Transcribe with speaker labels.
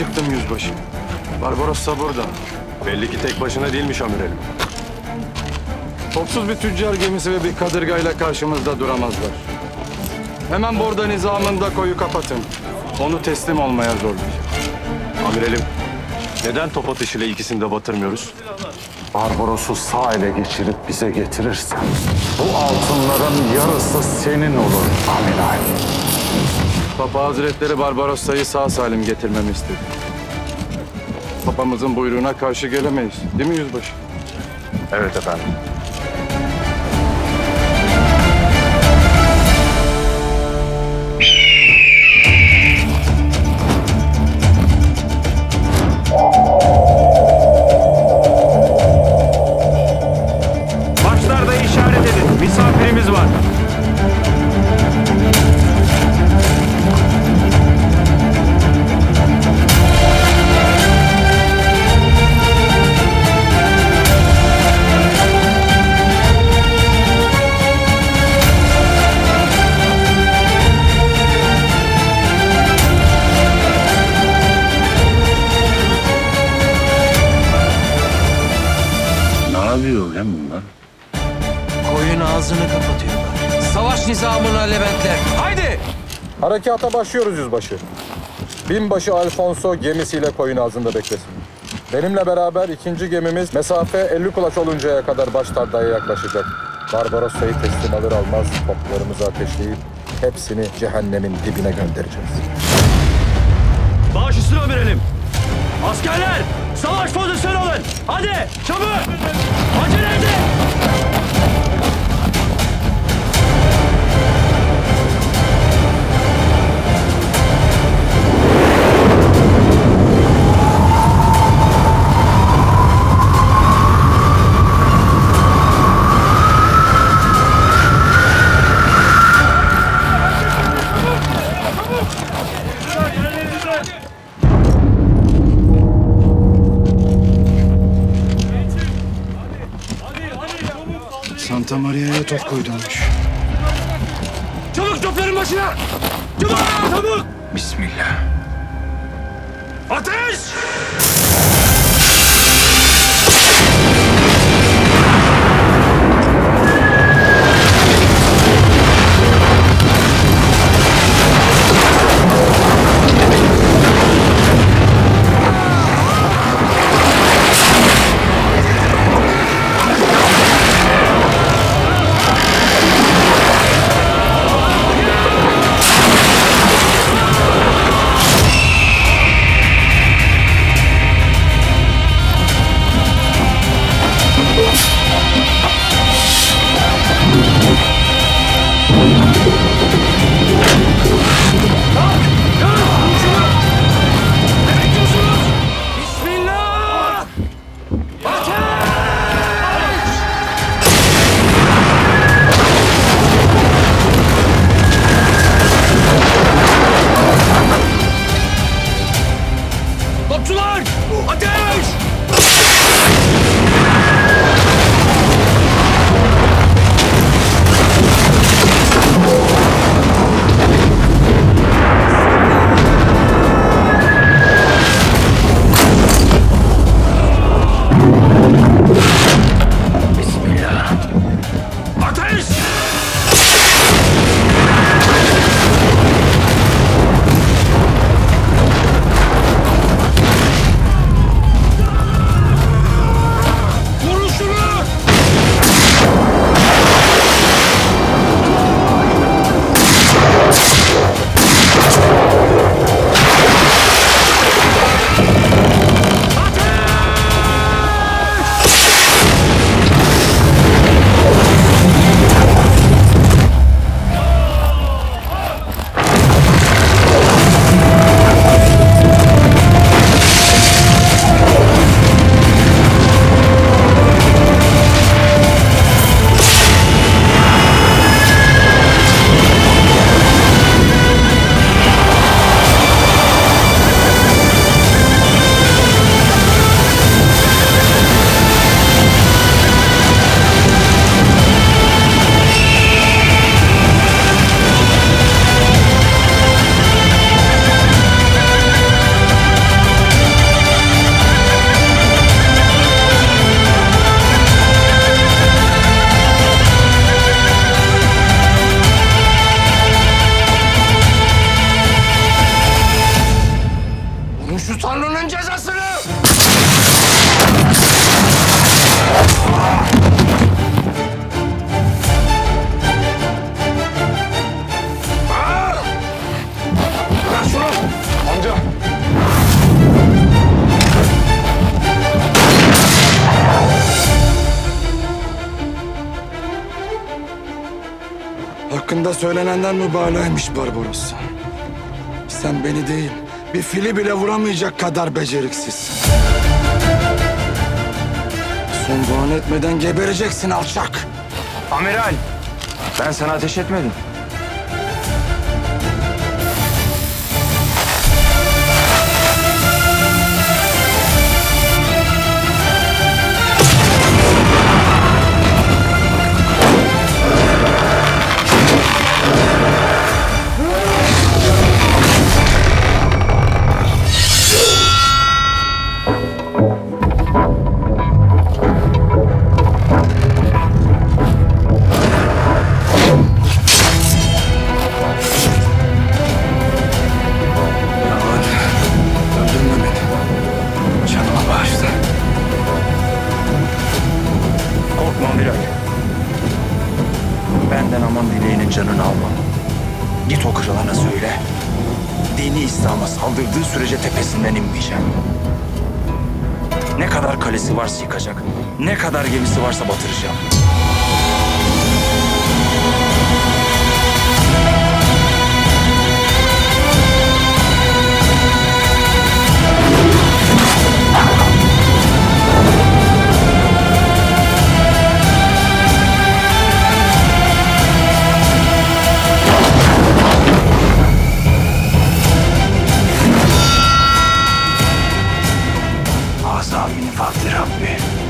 Speaker 1: çıktım yüzbaşı. Barbarossa burada.
Speaker 2: Belli ki tek başına değilmiş amirelim.
Speaker 1: Topsuz bir tüccar gemisi ve bir kadırgayla karşımızda duramazlar. Hemen borda nizamında koyu kapatın. Onu teslim olmaya zorlayacağım.
Speaker 2: Amirelim, neden top atışıyla ikisini de batırmıyoruz?
Speaker 3: Barbaros'u sağ ele geçirip bize getirirsen bu altınların yarısı senin olur amiral.
Speaker 1: Papa Hazretleri Barbarossa'yı sağ salim getirmemi istedi. Papamızın buyruğuna karşı gelemeyiz. Değil mi yüzbaşı?
Speaker 2: Evet efendim.
Speaker 1: Harekata başlıyoruz yüzbaşı. Binbaşı Alfonso gemisiyle koyun ağzında beklesin. Benimle beraber ikinci gemimiz mesafe 50 kulaç oluncaya kadar baş tardaya yaklaşacak. Barbarossa'yı teslim alır almaz toplarımızı ateşleyip hepsini cehennemin dibine göndereceğiz.
Speaker 4: Baş üstüne amirelim. Askerler savaş pozisyonu alın. Hadi çabuk. Acele edin.
Speaker 1: Santa Maria'ya top koydurmuş.
Speaker 4: Çabuk topların başına. Çabuk çabuk.
Speaker 5: Bismillah.
Speaker 4: Ateş.
Speaker 1: Hakkında söylenenler mübalağaymış Barbaros. Sen beni değil, bir fili bile vuramayacak kadar beceriksiz. Son duanı etmeden gebereceksin alçak.
Speaker 5: Amiral, ben sana ateş etmedim. Saldırdığı sürece tepesinden inmeyeceğim. Ne kadar kalesi varsa yıkacak, ne kadar gemisi varsa batıracağım. Beni.